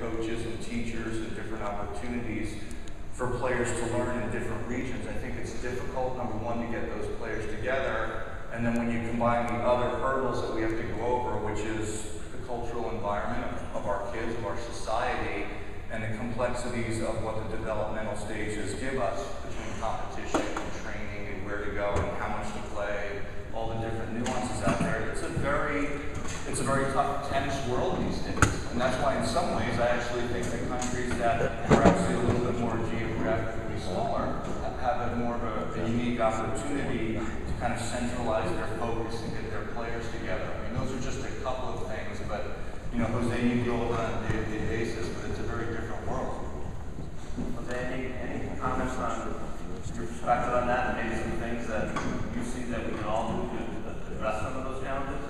coaches and teachers and different opportunities for players to learn in different regions. I think it's difficult, number one, to get those players together. And then when you combine the other hurdles that we have to go over, which is the cultural environment of, our kids, of our society, and the complexities of what the developmental stages give us between competition and training and where to go and how much to play, all the different nuances out there. It's a very, it's a very tough tennis world. And that's why in some ways I actually think the countries that perhaps a little bit more geographically smaller have a more of a, a unique opportunity to kind of centralize their focus and get their players together. I mean, those are just a couple of things, but you know, Jose, you deal with uh, it on a day-to-day basis, but it's a very different world. Jose, any, any comments on your perspective on that, and maybe some things that you see that we can all do to address some of those challenges?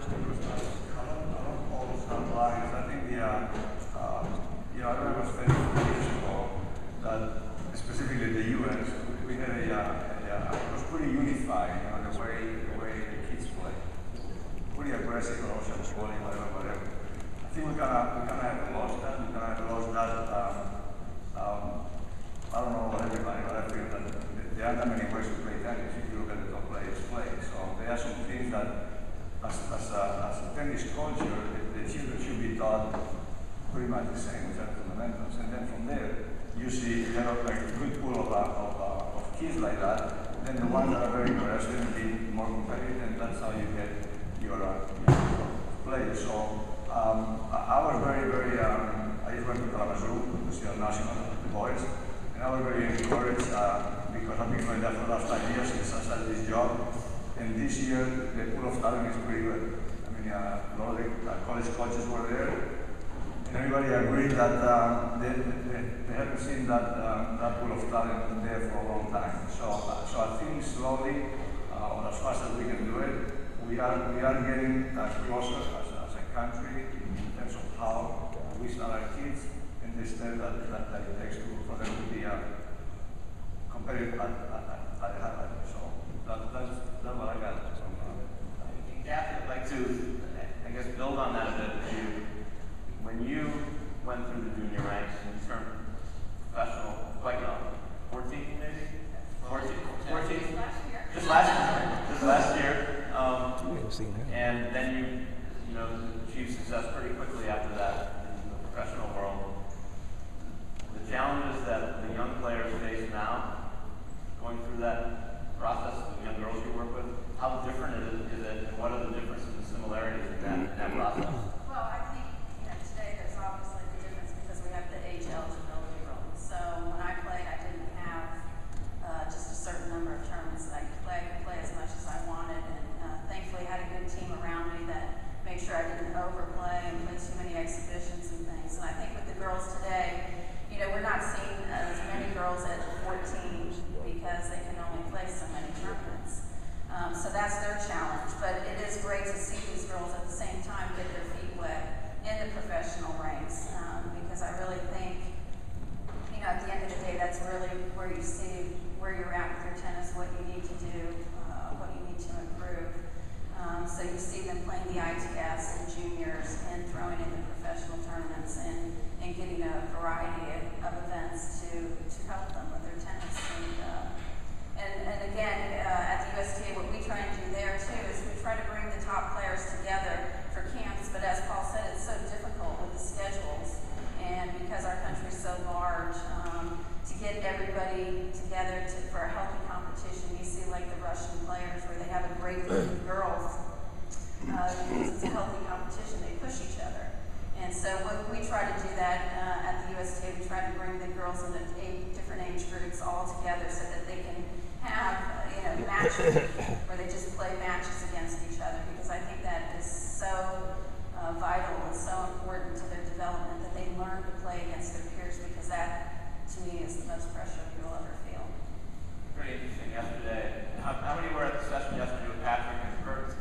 along all some lines. I think the, uh, uh, you know, I remember studying years ago that specifically the U.S. we had a, uh, a uh, it was pretty unified, you know, the way the way the kids play, pretty aggressive, also bowling, whatever, whatever. I think we kind of we kind of have lost that. We kind of lost that. Um, um, I don't know what everybody, but I feel that there aren't that many ways to play tennis if you look at the top players play. So there are some things that as, as, a, as a tennis culture, the, the children should be taught pretty much the same, which are fundamentals. And then from there, you see you know, like a good pool of, uh, of, uh, of kids like that. Then the ones that are very aggressive and be more competitive, and that's how you get your, uh, your. So um, I, was very, very, um, I just went to Kalamazoo to see our national, the boys, and I was very encouraged uh, because I've been going there for the last five years since I started this job. And this year, the pool of talent is pretty good. Uh, a lot of the uh, college coaches were there, and everybody agreed that um, they, they, they haven't seen that, um, that pool of talent there for a long time. So, uh, so I think slowly, uh, or as fast as we can do it, we are, we are getting uh, closer as, as a country in terms of how we start our kids and the step that, that, that it takes to, for them to be uh, competitive at, at, at, at a high. So that, that's, that's what I got from uh, Kathy, I'd like to, I guess, build on that a bit. You, when you went through the junior ranks and you turned professional quite young, 14 maybe? 14? 14? Just last year. Just last year. Um, and then you, you know, achieved success pretty quickly after that in the professional world. The challenges that the young players face now, going through that process, the young girls you work with, how different it, is it and what are the differences and similarities in that, in that process? Well, I think, you know, today there's obviously the difference because we have the age eligibility rule. So when I played, I didn't have uh, just a certain number of tournaments that I could play. I could play as much as I wanted, and uh, thankfully I had a good team around me that made sure I didn't overplay and play too many exhibitions and things. And I think with the girls today, you know, we're not seeing as many girls at 14 because they can only play so many tournaments. Um, so that's their challenge. But it is great to see these girls at the same time get their feet wet in the professional ranks um, because I really think, you know, at the end of the day, that's really where you see where you're at with your tennis, what you need to do, uh, what you need to improve. Um, so you see them playing the ITFs and juniors and throwing in the professional tournaments and, and getting a variety of, of events to, to help them with their tennis. And, uh, and, and again, uh, at the USTA, what we try and do there too is we try to bring the top players together for camps. But as Paul said, it's so difficult with the schedules, and because our country's so large, um, to get everybody together to, for a healthy competition. You see, like the Russian players, where they have a great group of girls. Uh, because it's a healthy competition, they push each other. And so what we try to do that uh, at the USTA, we try to bring the girls in the eight different age groups all together so that they can have, uh, matches where they just play matches against each other because I think that is so uh, vital and so important to their development that they learn to play against their peers because that, to me, is the most pressure you'll ever feel. Pretty interesting yesterday. How, how many were at the session yesterday with Patrick and Kurt?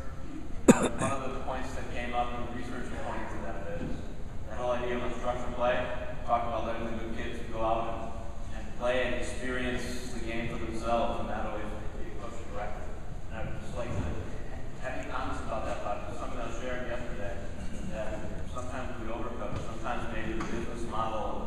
One of the points that came up in the research pointing to them is the whole idea of unstructured play. Talk about letting the good kids go out and, and play and experience the game for themselves and not always be coach directed. And I'd just like to have any comments about that, Bob? It's something I was sharing yesterday that sometimes we overcoach, sometimes maybe the business model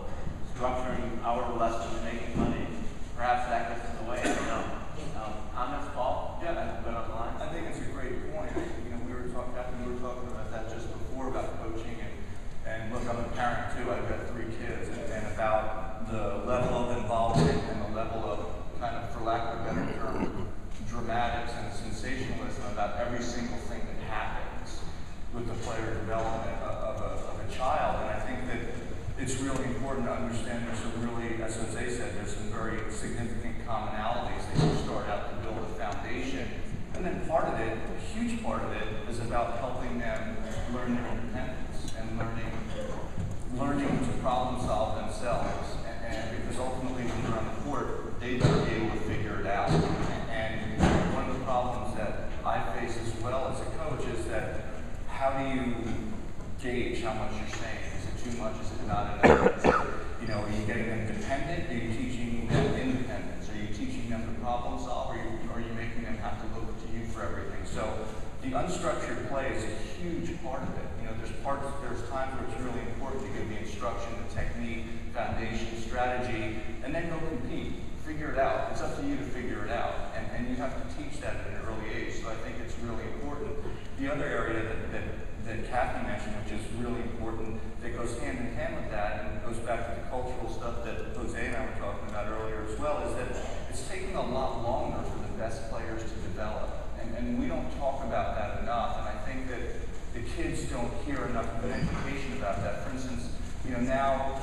it's really important to understand there's some really, as Jose said, there's some very significant commonalities. They can start out to build a foundation. And then part of it, a huge part of it, is about helping them learn their independence and learning learning to problem solve themselves. And, and because ultimately when they're on the court, they better be able to figure it out. And one of the problems that I face as well as a coach is that how do you gauge how much you're saying? Is it too much? Is it not enough? Is it, you know, are you getting them dependent? Are you teaching them independence? Are you teaching them to problem solve? Or are you, or are you making them have to look to you for everything? So the unstructured play is a huge part of it. You know, there's parts, there's times where it's really important to give the instruction, the technique, foundation, strategy, and then go compete. Figure it out. It's up to you to figure it out. And, and you have to teach that at an early age. So I think it's really important. The other area that, that, that Kathy mentioned, which is really important, that goes hand in hand with that, and goes back to the cultural stuff that Jose and I were talking about earlier as well, is that it's taking a lot longer for the best players to develop. And, and we don't talk about that enough. And I think that the kids don't hear enough of an education about that. For instance, you know, now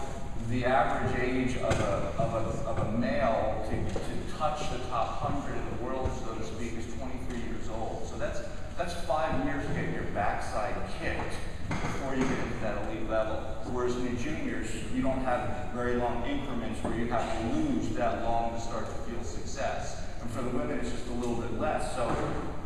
the average age of a, of a, of a male to, to touch the top 100 in the world, so to speak, is 23 years old. So that's, that's five years to get your backside kicked before you get into that elite level. Whereas in the juniors, you don't have very long increments where you have to lose that long to start to feel success. And for the women, it's just a little bit less. So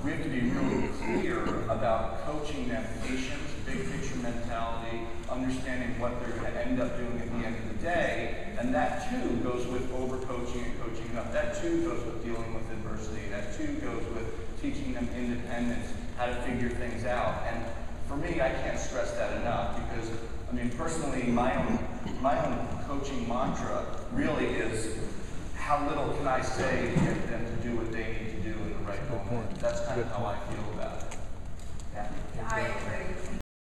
we have to be really clear about coaching them patience, big picture mentality, understanding what they're going to end up doing at the end of the day. And that too goes with overcoaching and coaching up. That too goes with dealing with adversity. That too goes with teaching them independence, how to figure things out. And for me, I can't stress that enough because, I mean, personally, my own, my own coaching mantra really is how little can I say to get them to do what they need to do in the right moment. That's kind of how I feel about it. I agree.